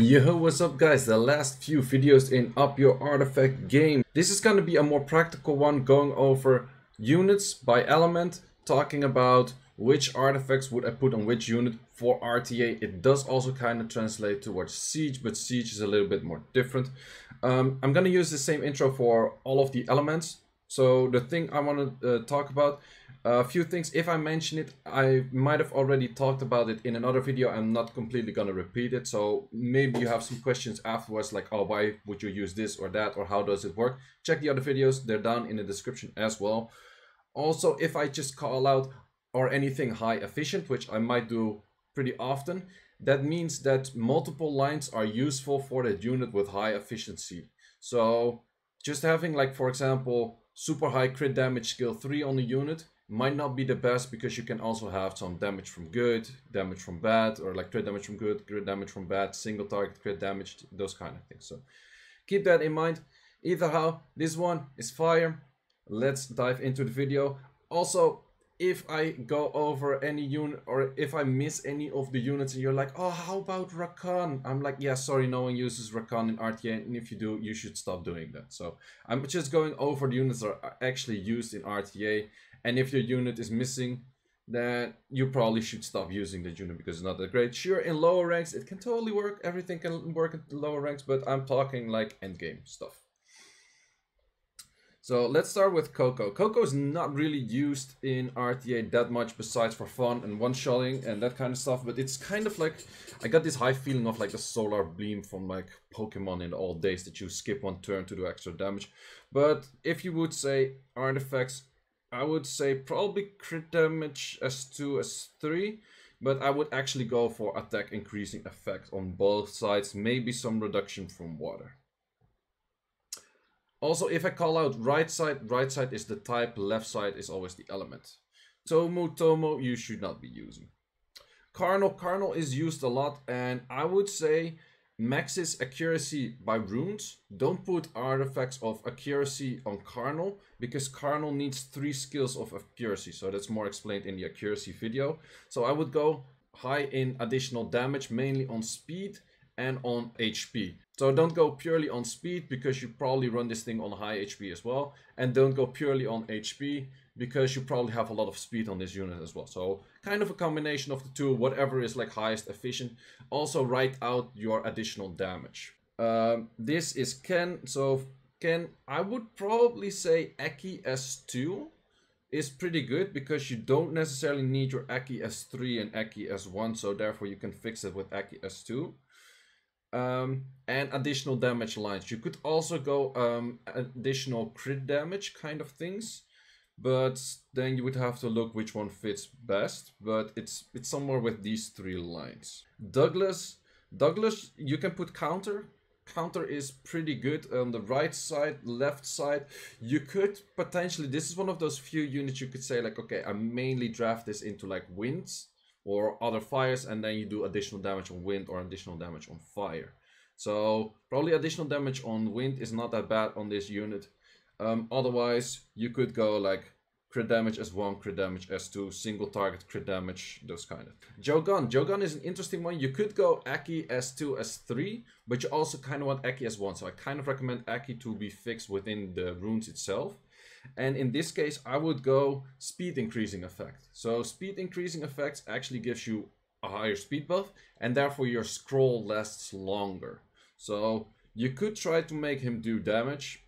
Yo, what's up guys? The last few videos in Up Your Artifact game. This is gonna be a more practical one going over units by element, talking about which artifacts would I put on which unit for RTA. It does also kind of translate towards Siege, but Siege is a little bit more different. Um, I'm gonna use the same intro for all of the elements. So the thing I want to uh, talk about a few things, if I mention it, I might have already talked about it in another video. I'm not completely gonna repeat it. So maybe you have some questions afterwards like, oh, why would you use this or that? Or how does it work? Check the other videos. They're down in the description as well. Also, if I just call out or anything high efficient, which I might do pretty often, that means that multiple lines are useful for that unit with high efficiency. So just having like, for example, super high crit damage skill 3 on the unit might not be the best because you can also have some damage from good, damage from bad, or like crit damage from good, crit damage from bad, single target crit damage, those kind of things. So keep that in mind. Either how, this one is fire. Let's dive into the video. Also, if I go over any unit or if I miss any of the units and you're like, oh, how about Rakan? I'm like, yeah, sorry, no one uses Rakan in RTA. And if you do, you should stop doing that. So I'm just going over the units that are actually used in RTA and if your unit is missing, then you probably should stop using the unit because it's not that great. Sure, in lower ranks, it can totally work. Everything can work in the lower ranks, but I'm talking like endgame stuff. So let's start with Koko. Koko is not really used in RTA that much besides for fun and one-shotting and that kind of stuff, but it's kind of like, I got this high feeling of like the Solar Beam from like Pokemon in the old days that you skip one turn to do extra damage. But if you would say artifacts I would say probably crit damage S2, S3, but I would actually go for attack increasing effect on both sides, maybe some reduction from water. Also, if I call out right side, right side is the type, left side is always the element. Tomo, Tomo, you should not be using. Carnal, Carnal is used a lot, and I would say maxes accuracy by runes. Don't put artifacts of accuracy on Carnal because Carnal needs three skills of accuracy. So that's more explained in the accuracy video. So I would go high in additional damage, mainly on speed and on HP. So don't go purely on speed because you probably run this thing on high HP as well. And don't go purely on HP because you probably have a lot of speed on this unit as well. So kind of a combination of the two, whatever is like highest efficient. Also write out your additional damage. Um, this is Ken. So Ken, I would probably say Eki S2 is pretty good because you don't necessarily need your Eki S3 and Eki S1. So therefore you can fix it with Eki S2 um, and additional damage lines. You could also go um, additional crit damage kind of things but then you would have to look which one fits best but it's it's somewhere with these three lines. Douglas douglas you can put counter. Counter is pretty good on the right side left side. You could potentially this is one of those few units you could say like okay i mainly draft this into like winds or other fires and then you do additional damage on wind or additional damage on fire so probably additional damage on wind is not that bad on this unit um, otherwise, you could go like crit damage as one crit damage as 2 single target crit damage, those kind of. Jogan. Jogan is an interesting one. You could go Eki S2, S3, but you also kind of want Aki S1. So I kind of recommend Aki to be fixed within the runes itself. And in this case, I would go speed increasing effect. So speed increasing effects actually gives you a higher speed buff, and therefore your scroll lasts longer. So you could try to make him do damage,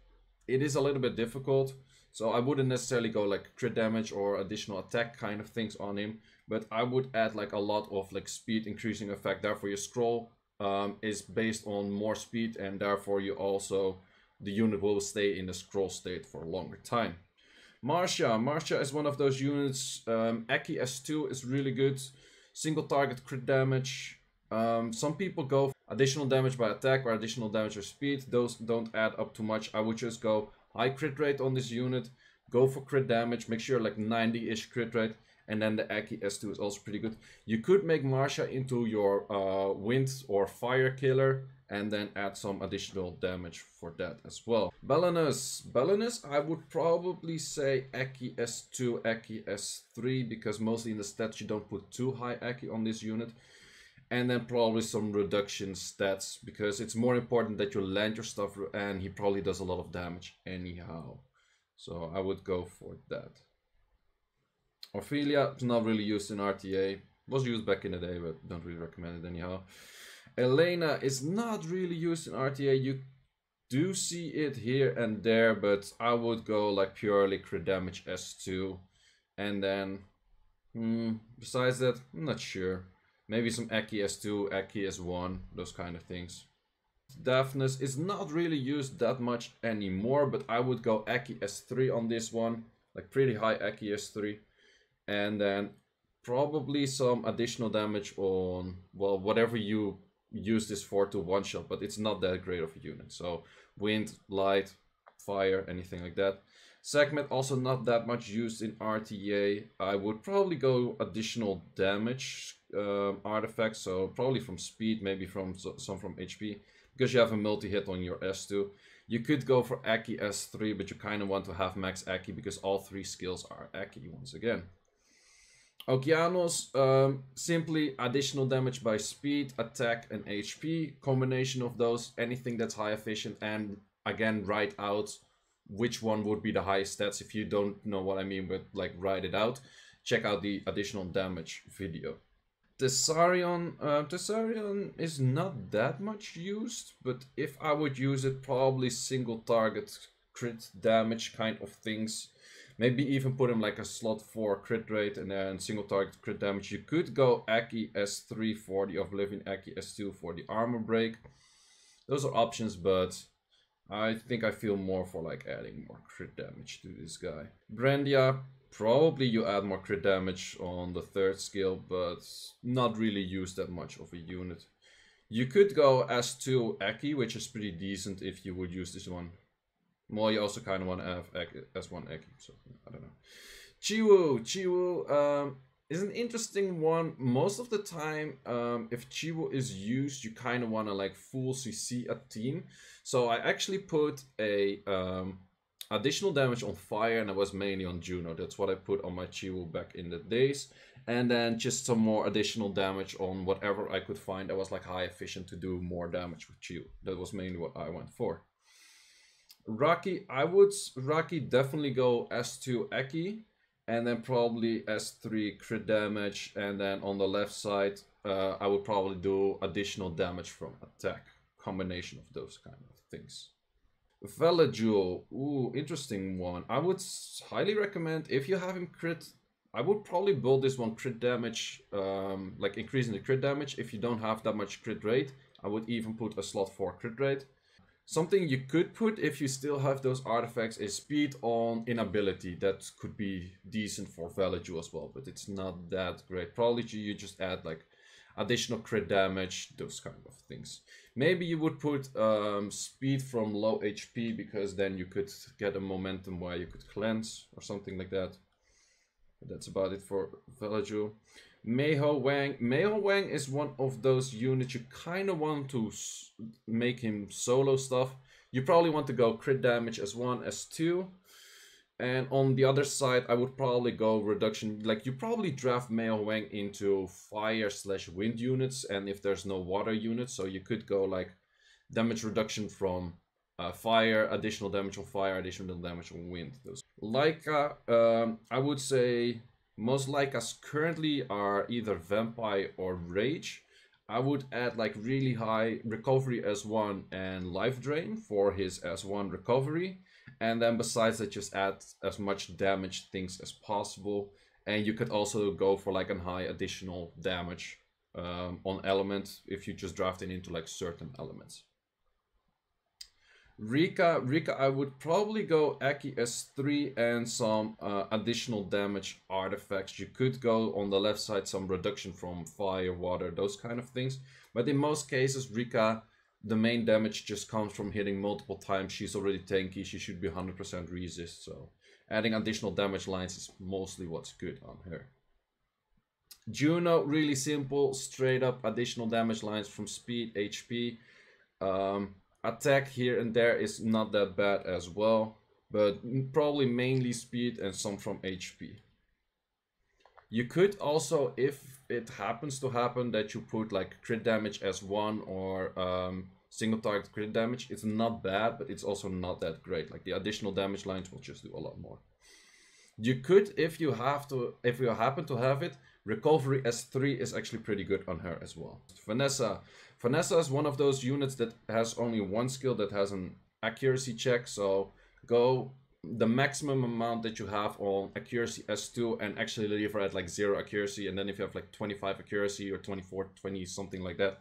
it is a little bit difficult. So I wouldn't necessarily go like crit damage or additional attack kind of things on him. But I would add like a lot of like speed increasing effect. Therefore your scroll um, is based on more speed and therefore you also, the unit will stay in a scroll state for a longer time. Marsha. Marsha is one of those units. Um, Eki S2 is really good. Single target crit damage. Um, some people go additional damage by attack or additional damage or speed. Those don't add up too much. I would just go high crit rate on this unit. Go for crit damage. Make sure like 90-ish crit rate. And then the Eki S2 is also pretty good. You could make Marsha into your uh, wind or fire killer. And then add some additional damage for that as well. Belenus. Belenus, I would probably say Eki S2, Eki S3, because mostly in the stats you don't put too high Eki on this unit. And then probably some reduction stats, because it's more important that you land your stuff, and he probably does a lot of damage anyhow. So I would go for that. Ophelia is not really used in RTA. Was used back in the day, but don't really recommend it anyhow. Elena is not really used in RTA. You do see it here and there, but I would go like purely crit damage S2. And then, hmm, besides that, I'm not sure. Maybe some Eki S2, Eki S1, those kind of things. Daphnis is not really used that much anymore, but I would go Eki S3 on this one. Like pretty high Eki S3. And then probably some additional damage on, well, whatever you use this for to one shot, but it's not that great of a unit. So wind, light, fire, anything like that. Segment also not that much used in RTA. I would probably go additional damage um, artifacts, so probably from speed, maybe from some from HP, because you have a multi-hit on your S2. You could go for Eki S3, but you kind of want to have max Eki because all three skills are Eki once again. Okeanos, um, simply additional damage by speed, attack, and HP. Combination of those, anything that's high efficient, and again, write out which one would be the highest stats. If you don't know what I mean but like, write it out. Check out the additional damage video. Thessarion, uh, Thessarion is not that much used, but if I would use it, probably single target crit damage kind of things. Maybe even put him like a slot for crit rate and uh, then single target crit damage. You could go Aki S3 for the Oblivion, Eki S2 for the armor break. Those are options, but I think I feel more for like adding more crit damage to this guy. Brandia, probably you add more crit damage on the third skill, but not really use that much of a unit. You could go S2 Aki, which is pretty decent if you would use this one. Well, you also kind of want to have S1 Eki, so I don't know. Chiwu, Chiwu um, is an interesting one. Most of the time, um, if Chiwu is used, you kind of want to like full CC a team. So I actually put a um, additional damage on fire, and it was mainly on Juno. That's what I put on my Chiwu back in the days. And then just some more additional damage on whatever I could find that was like high efficient to do more damage with Chiwu. That was mainly what I went for. Raki, I would Rocky definitely go S2 Eki and then probably S3 crit damage and then on the left side uh, I would probably do additional damage from attack. Combination of those kind of things. Velajewel, ooh, interesting one. I would highly recommend if you have him crit, I would probably build this one crit damage, um, like increasing the crit damage. If you don't have that much crit rate, I would even put a slot for crit rate. Something you could put if you still have those artifacts is speed on inability. That could be decent for Velajewel as well, but it's not that great. Probably you just add like additional crit damage, those kind of things. Maybe you would put um, speed from low HP because then you could get a momentum where you could cleanse or something like that. But that's about it for Velajewel. Mei Hou Wang. Mei Hou Wang is one of those units you kind of want to make him solo stuff. You probably want to go crit damage as one, as two. And on the other side, I would probably go reduction. Like, you probably draft Mei Hou Wang into fire slash wind units. And if there's no water units, so you could go like damage reduction from uh, fire, additional damage on fire, additional damage on wind. Those. Leica, um, I would say most like us currently are either Vampire or Rage. I would add like really high recovery S1 and life drain for his S1 recovery. And then besides that, just add as much damage things as possible. And you could also go for like a high additional damage um, on element if you just draft it into like certain elements. Rika, Rika, I would probably go Eki S3 and some uh, additional damage artifacts. You could go on the left side some reduction from fire, water, those kind of things. But in most cases, Rika, the main damage just comes from hitting multiple times. She's already tanky. She should be 100% resist. So adding additional damage lines is mostly what's good on her. Juno, really simple, straight up additional damage lines from speed, HP, Um, attack here and there is not that bad as well, but probably mainly speed and some from HP. You could also, if it happens to happen that you put like crit damage as one or um, single target crit damage, it's not bad, but it's also not that great. Like the additional damage lines will just do a lot more. You could, if you have to, if you happen to have it, recovery S3 is actually pretty good on her as well. Vanessa. Vanessa is one of those units that has only one skill that has an accuracy check, so go the maximum amount that you have on accuracy S2 and actually leave her at like zero accuracy. And then if you have like 25 accuracy or 24, 20, something like that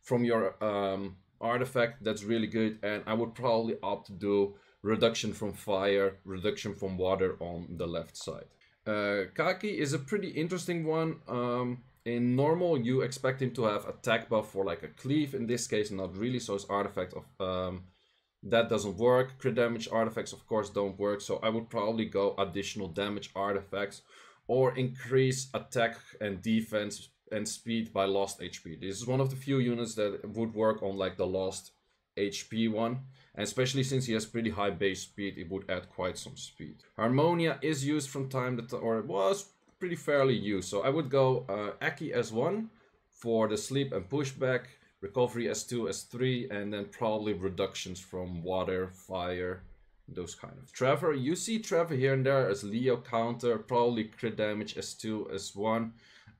from your um, artifact, that's really good. And I would probably opt to do reduction from fire, reduction from water on the left side. Uh, Kaki is a pretty interesting one. Um, in normal, you expect him to have attack buff for like a cleave. In this case, not really. So his artifact of um, that doesn't work. Crit damage artifacts, of course, don't work. So I would probably go additional damage artifacts or increase attack and defense and speed by lost HP. This is one of the few units that would work on like the lost HP one. Especially since he has pretty high base speed, it would add quite some speed. Harmonia is used from time to time, or it was pretty fairly used. So I would go uh, Aki as one for the sleep and pushback recovery S2, S3, and then probably reductions from water, fire, those kind of. Trevor, you see Trevor here and there as Leo counter, probably crit damage S2, S1.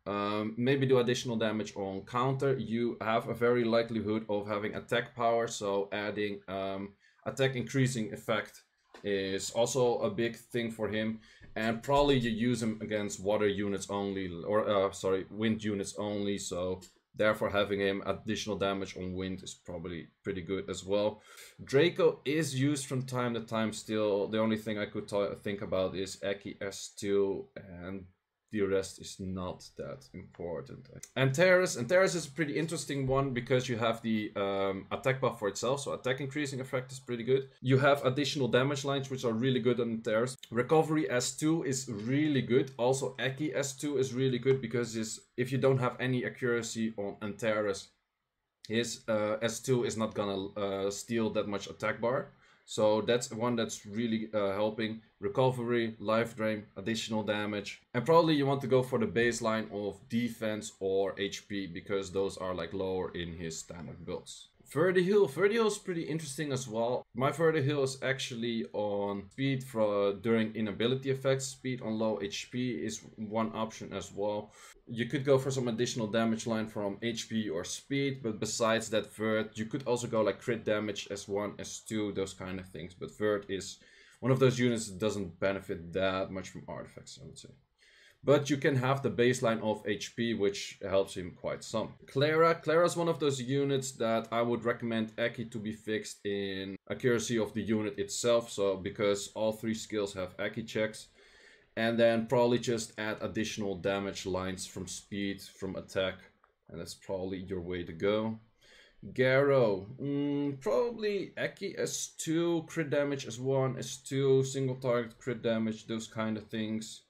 Um, maybe do additional damage on counter. You have a very likelihood of having attack power, so adding um, attack increasing effect is also a big thing for him. And probably you use him against water units only, or uh, sorry, wind units only. So Therefore, having him additional damage on wind is probably pretty good as well. Draco is used from time to time still. The only thing I could think about is Eki S2 and the rest is not that important. Antares, and Terrace is a pretty interesting one because you have the um, attack buff for itself, so attack increasing effect is pretty good. You have additional damage lines which are really good on Terrace. Recovery S2 is really good. Also Eki S2 is really good because if you don't have any accuracy on Antares, his uh, S2 is not gonna uh, steal that much attack bar. So that's one that's really uh, helping. Recovery, life drain, additional damage. And probably you want to go for the baseline of defense or HP because those are like lower in his standard builds. Verdehile. Verdehile is pretty interesting as well. My Verdehile is actually on speed for during inability effects. Speed on low HP is one option as well. You could go for some additional damage line from HP or speed, but besides that Vert, you could also go like crit damage as one, as two, those kind of things. But Vert is one of those units that doesn't benefit that much from artifacts, I would say. But you can have the baseline of HP, which helps him quite some. Clara. Clara is one of those units that I would recommend Eki to be fixed in accuracy of the unit itself. So because all three skills have Eki checks. And then probably just add additional damage lines from speed, from attack. And that's probably your way to go. Garo, mm, probably Eki S2, crit damage as one, S1, S2, single target crit damage, those kind of things.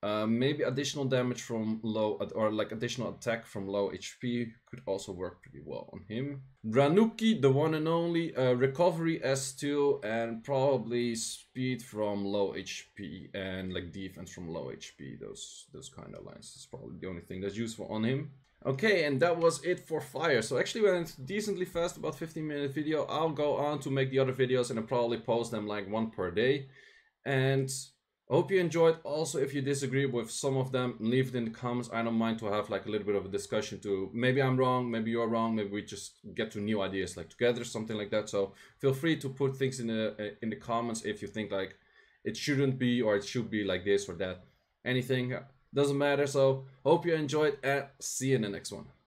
Uh, maybe additional damage from low, or like additional attack from low HP could also work pretty well on him. Ranuki, the one and only, uh, recovery S2 and probably speed from low HP and like defense from low HP, those, those kind of lines. is probably the only thing that's useful on him. Okay, and that was it for fire. So actually went decently fast, about 15 minute video. I'll go on to make the other videos and I'll probably post them like one per day. And I hope you enjoyed. Also, if you disagree with some of them, leave it in the comments. I don't mind to have like a little bit of a discussion to maybe I'm wrong, maybe you're wrong, maybe we just get to new ideas like together, something like that. So feel free to put things in the uh, in the comments if you think like it shouldn't be or it should be like this or that. Anything doesn't matter. So hope you enjoyed and see you in the next one.